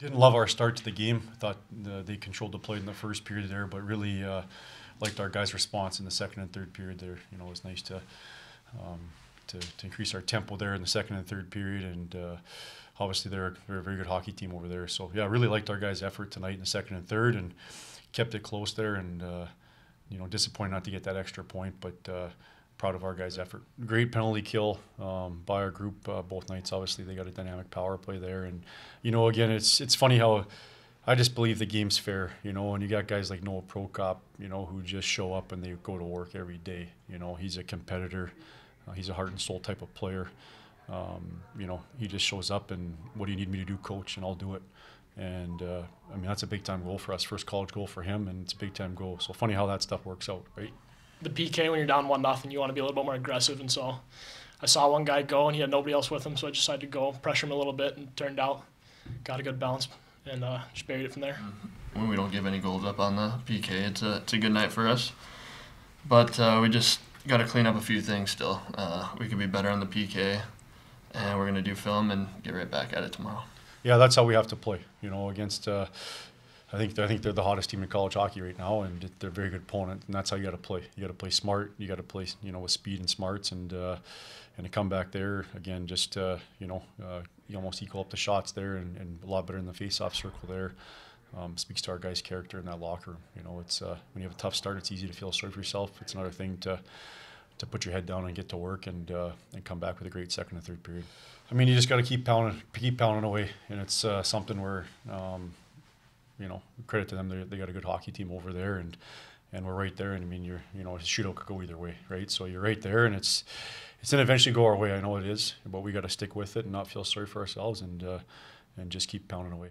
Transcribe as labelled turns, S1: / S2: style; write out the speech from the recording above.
S1: Didn't love our start to the game. Thought the, they controlled the play in the first period there, but really uh, liked our guys' response in the second and third period there. You know, it was nice to um, to, to increase our tempo there in the second and third period, and uh, obviously they're, they're a very good hockey team over there. So yeah, really liked our guys' effort tonight in the second and third, and kept it close there. And uh, you know, disappointed not to get that extra point, but uh, proud of our guys' effort. Great penalty kill um, by our group uh, both nights. Obviously, they got a dynamic power play there, and you know, again, it's it's funny how. I just believe the game's fair, you know, and you got guys like Noah Prokop, you know, who just show up and they go to work every day. You know, he's a competitor, uh, he's a heart and soul type of player. Um, you know, he just shows up and what do you need me to do, coach, and I'll do it. And uh, I mean, that's a big time goal for us, first college goal for him, and it's a big time goal. So funny how that stuff works out, right?
S2: The PK when you're down one nothing, you want to be a little bit more aggressive, and so I saw one guy go and he had nobody else with him, so I decided to go pressure him a little bit, and turned out got a good bounce and uh, just buried it from there.
S3: When we don't give any goals up on the PK, it's a it's a good night for us. But uh, we just got to clean up a few things still. Uh, we could be better on the PK, and we're gonna do film and get right back at it tomorrow.
S1: Yeah, that's how we have to play. You know, against. I think I think they're the hottest team in college hockey right now, and they're a very good opponent. And that's how you got to play. You got to play smart. You got to play, you know, with speed and smarts, and uh, and to come back there again, just uh, you know, uh, you almost equal up the shots there, and, and a lot better in the face-off circle there. Um, speaks to our guys' character in that locker room. You know, it's uh, when you have a tough start, it's easy to feel sorry for yourself. It's another thing to to put your head down and get to work and uh, and come back with a great second and third period. I mean, you just got to keep pounding, keep pounding away, and it's uh, something where, um, you know, credit to them, they they got a good hockey team over there, and and we're right there. And I mean, you're you know, a shootout could go either way, right? So you're right there, and it's it's gonna eventually go our way. I know it is, but we got to stick with it and not feel sorry for ourselves, and uh, and just keep pounding away.